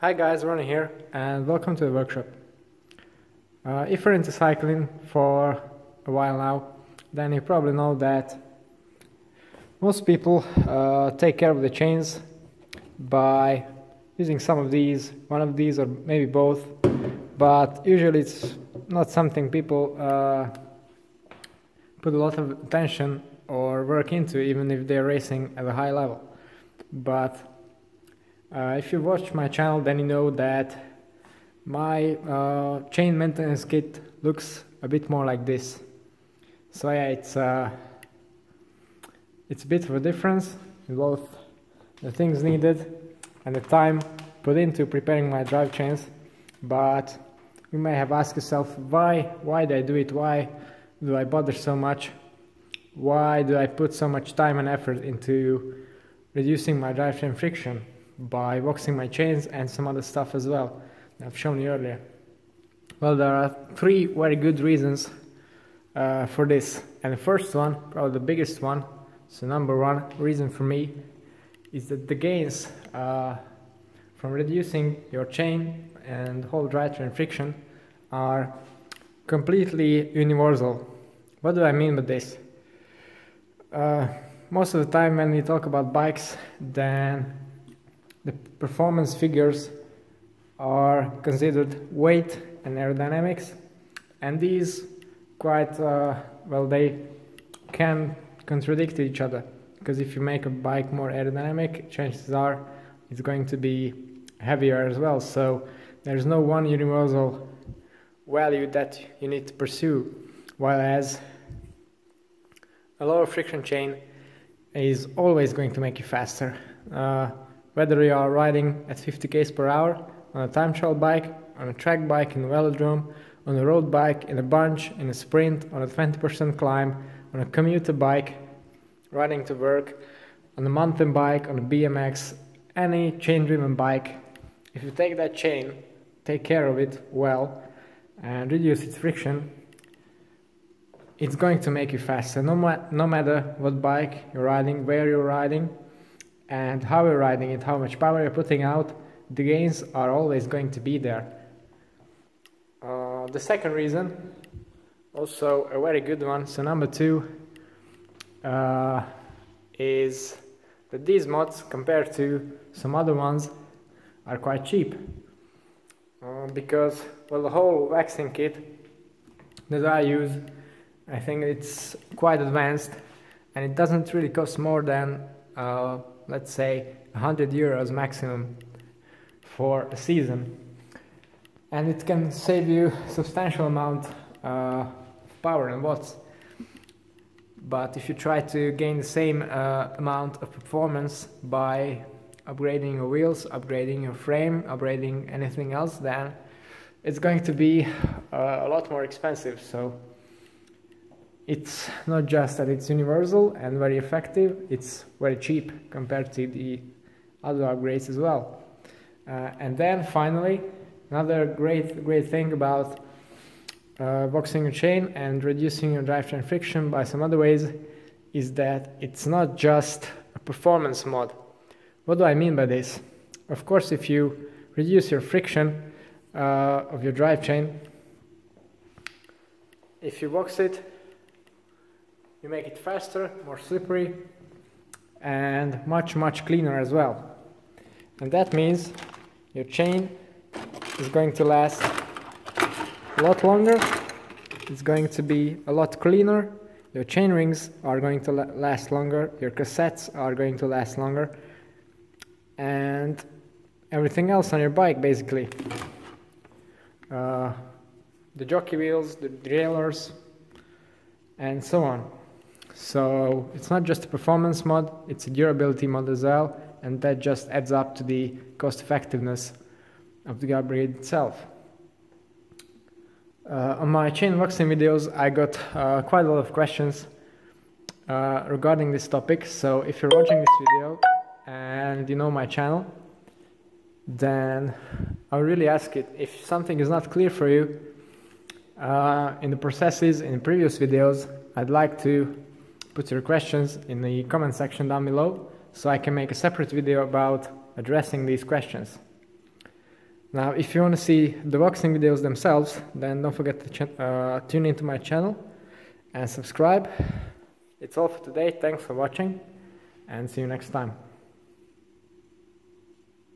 Hi guys, Ronnie here and welcome to the workshop. Uh, if you're into cycling for a while now, then you probably know that most people uh, take care of the chains by using some of these, one of these or maybe both, but usually it's not something people uh, put a lot of attention or work into even if they're racing at a high level. But uh, if you watch my channel then you know that my uh, chain maintenance kit looks a bit more like this. So yeah, it's uh, it's a bit of a difference in both the things needed and the time put into preparing my drive chains. But you may have asked yourself why why do I do it? Why do I bother so much? Why do I put so much time and effort into reducing my drive drivetrain friction? By waxing my chains and some other stuff as well I've shown you earlier. Well, there are three very good reasons uh, for this. And the first one, probably the biggest one, so number one reason for me, is that the gains uh, from reducing your chain and whole drivetrain friction are completely universal. What do I mean by this? Uh, most of the time when we talk about bikes, then the performance figures are considered weight and aerodynamics and these quite uh, well they can contradict each other because if you make a bike more aerodynamic chances are it's going to be heavier as well. So there's no one universal value that you need to pursue whereas a lower friction chain is always going to make you faster. Uh, whether you are riding at 50 km per hour on a time trial bike, on a track bike in a velodrome, on a road bike, in a bunch, in a sprint, on a 20% climb, on a commuter bike, riding to work, on a mountain bike, on a BMX, any chain driven bike, if you take that chain, take care of it well, and reduce its friction, it's going to make you faster. No, ma no matter what bike you're riding, where you're riding, and how you're riding it, how much power you're putting out, the gains are always going to be there. Uh, the second reason, also a very good one, so number two, uh, is that these mods compared to some other ones are quite cheap. Uh, because, well, the whole waxing kit that I use, I think it's quite advanced and it doesn't really cost more than uh, let's say 100 euros maximum for a season and it can save you substantial amount uh, of power and watts but if you try to gain the same uh, amount of performance by upgrading your wheels, upgrading your frame, upgrading anything else, then it's going to be uh, a lot more expensive. So it's not just that it's universal and very effective, it's very cheap compared to the other upgrades as well. Uh, and then finally, another great great thing about uh, waxing your chain and reducing your drivetrain friction by some other ways is that it's not just a performance mod. What do I mean by this? Of course, if you reduce your friction uh, of your drive chain, if you wax it, you make it faster, more slippery, and much, much cleaner as well. And that means your chain is going to last a lot longer, it's going to be a lot cleaner, your chain rings are going to last longer, your cassettes are going to last longer, and everything else on your bike basically. Uh, the jockey wheels, the derailleurs, and so on. So it's not just a performance mod, it's a durability mod as well, and that just adds up to the cost effectiveness of the upgrade itself. Uh, on my chain waxing videos, I got uh, quite a lot of questions uh, regarding this topic. So if you're watching this video and you know my channel, then I really ask it if something is not clear for you uh, in the processes in previous videos. I'd like to put your questions in the comment section down below so I can make a separate video about addressing these questions. Now, if you want to see the waxing videos themselves, then don't forget to uh, tune into my channel and subscribe. It's all for today. Thanks for watching and see you next time.